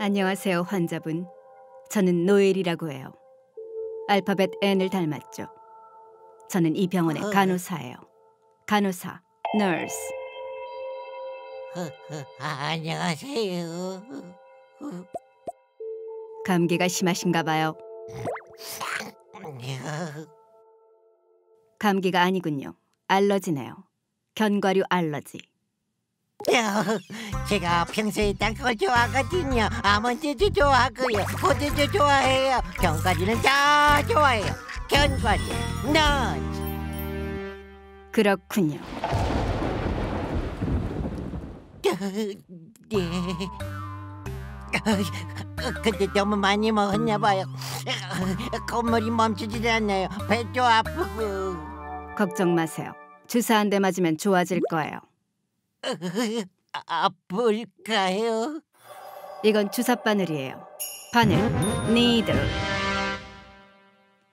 안녕하세요, 환자분. 저는 노엘이라고 해요. 알파벳 N을 닮았죠. 저는 이 병원의 간호사예요. 간호사, nurse. 안녕하세요. 감기가 심하신가 봐요. 감기가 아니군요. 알러지네요. 견과류 알러지. 제가 평소에 딴 걸 좋아하거든요. 아몬드도 좋아하고요. 포도도 좋아해요. 견과류는 다 좋아해요. 견과류, 넛. 그렇군요. 네. 근데 너무 많이 먹었나 봐요. 콧물이 멈추질 않아요. 배도 아프고. 걱정 마세요. 주사 한 대 맞으면 좋아질 거예요. 아, 아플까요? 이건 주사 바늘이에요. 바늘, needle.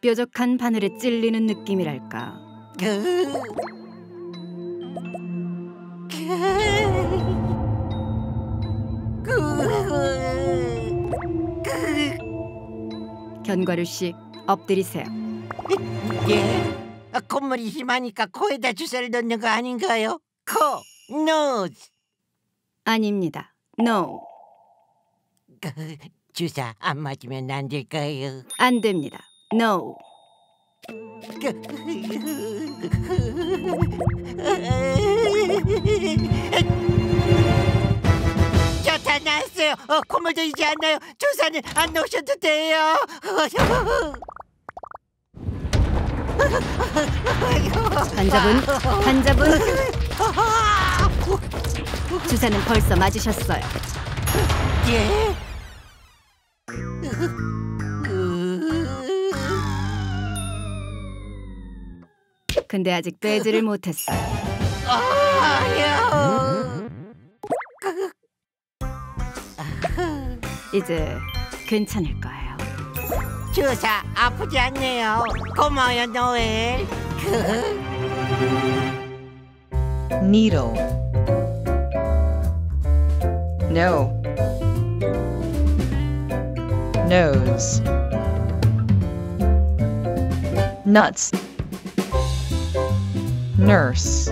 뾰족한 바늘에 찔리는 느낌이랄까. 그... 그... 견과류 씨, 엎드리세요. 예? 아, 콧물이 심하니까 코에다 주사를 넣는 거 아닌가요? 코, 노즈. 아닙니다. No, 그, 주사 안 맞으면 안 될까요? 안 됩니다. No. 저다 나았어요. 어, 들이지 않나요? 주사는 안 넣으셔도 돼요. 환자분, 환자분. 주사는 벌써 맞으셨어요. 예? 근데 아직 빼지를 못했어요. 이제 괜찮을 거예요. 주사 아프지 않네요. 고마워요, 노엘. needle no nose nuts nurse